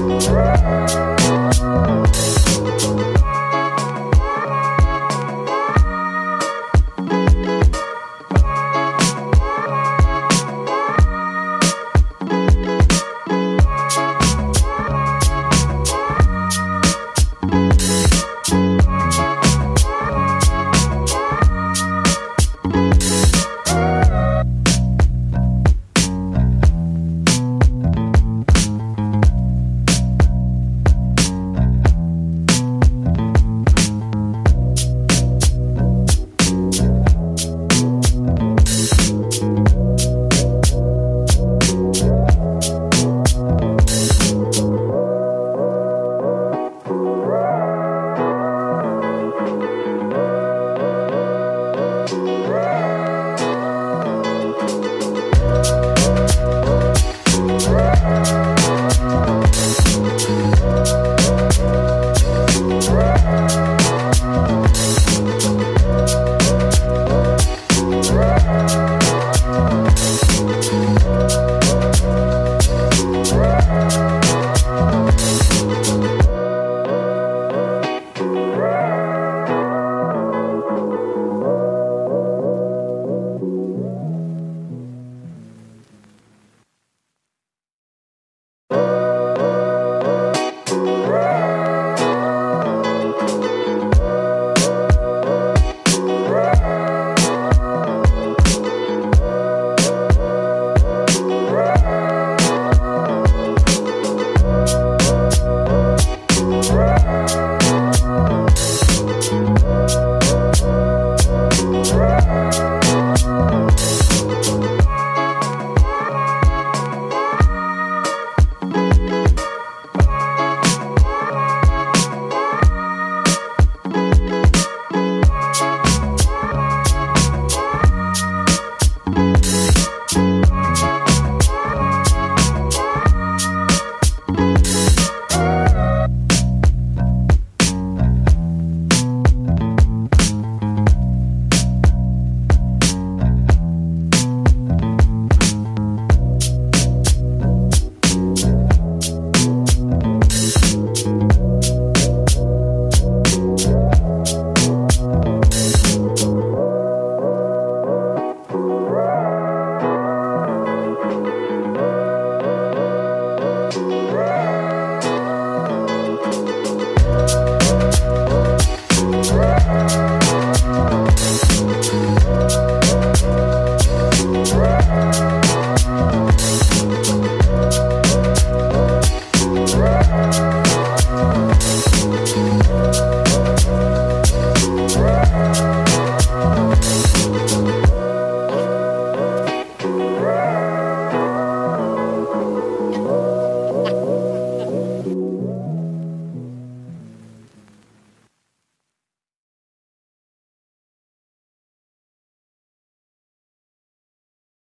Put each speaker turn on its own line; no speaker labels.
Bye.